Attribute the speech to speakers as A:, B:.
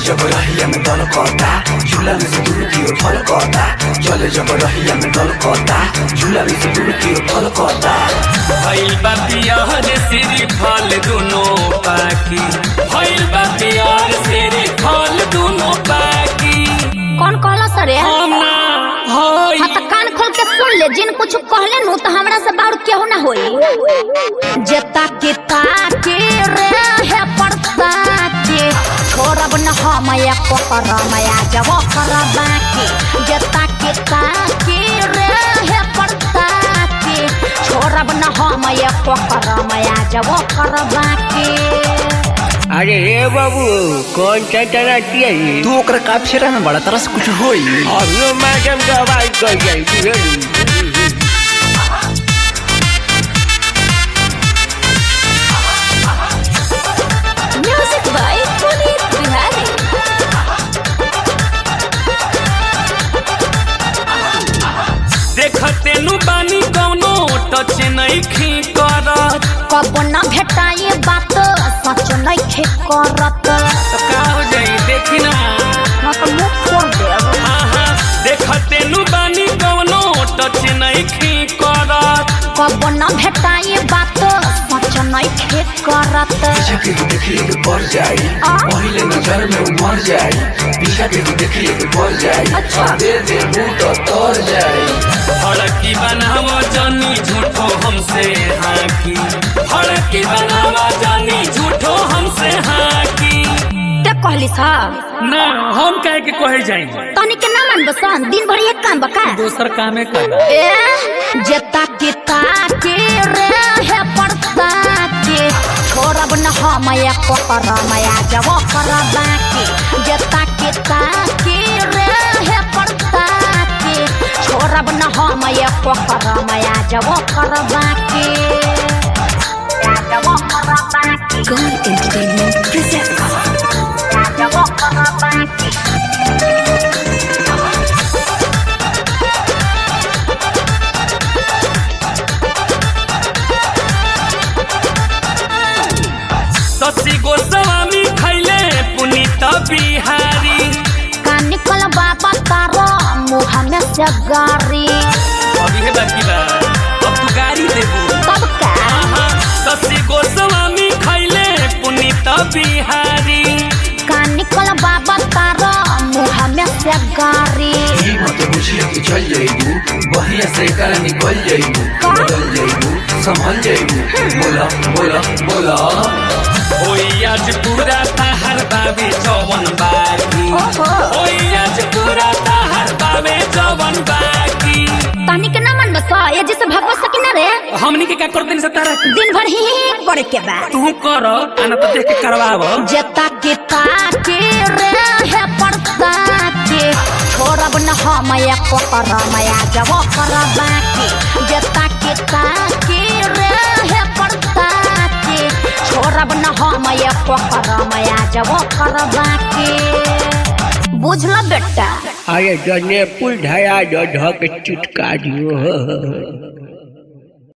A: जब रहिया में दल कता, झूला में से दूर की फल कता। चले जब रहिया में दल कता, झूला में से दूर की फल
B: पाकी।
C: के सुन ले, जिन कुछ कहले नु तो हमरा से बाहर केहू ना होई जेता के ताके है पड़ता के। छोड़ब न हम या कोकर मया जब कर बाकी। जेता के ताके है पड़ता के। छोड़ब न हम या कोकर मया जब कर बाकी।
D: अरे हे बाबू कौन सा डराती है
A: तू ओकरा का फेरा में बड़ा तरह से कुछ होई।
D: अरे मैडम का आवाज़ कर जाएगी
C: म्यूज़िक बाय पुनीत बिहारी
B: देखते नु बानी कौनो टच नहीं खी करत।
C: कब न भेटाए बात करत
B: तो का हो जाई देखी ना
C: तो मुँह फोड़ देब
B: हाँ देखते नु बानी कौनो टच नहीं खी करत
C: कब न भेटाए बात सच नहीं करत
A: पीछा के देखिए के पड़ जाई पहले नज़र में मर जाई पीछा के देखिए के पड़ जाई
C: अच्छा।
A: दे दे मुँह तो तर जाई
B: फड़की बनावो
C: ते कहली
B: ना हम कहे के कहे जाएँगे।
C: तनी के ना मान बसन दिन भर एक काम बका
B: दोसर कामे कर
C: ए जेता के ताके रे है पड़ता के। छोड़ब न हम या कोकर मया जब कर बाकी। जेता के ताके रे है पड़ता के। छोड़ब न हम या कोकर मया जब कर बाकी। जब कर बाकी।
E: God Entertainment
B: शशि गोस्वामी खैले पुनीत बिहारी।
C: का निकल बाबा तारो मुँह में से गारी।
B: अभी है बाकी बा। अब तू गाड़ी देबू।
C: तब का
B: शशि गोस्वामी खैले पुनीत बिहारी।
C: का बाबा तारो मुँह में से गारी
A: ई मत बुझिए कि चल जाइबू बढ़िया से कर निकल जाइबू बदल जाइबू संभल जाइबू बोला बोला बोला
B: होई आज पूरा ताहर बाबे जवन बाकी
C: ओहो।
B: होई आज पूरा ताहर बाबे जवन बाकी
C: के ना मन बस ये जैसे भगवत
B: हमनी के क्या कर देनी से तारा
C: दिन भर ही करे के बा
B: तू कर आना तो देख के करवाव
C: जेता के ताके रे है पड़ता के। छोड़ब न हम या कोकर मया जब कर बाकी। जेता के ताके रे है पड़ता के। छोड़ब न हम या कोकर मया जब कर बाकी। बुझल बेटा?
D: अरे जने पुल धया जो ढक चुटका दियो।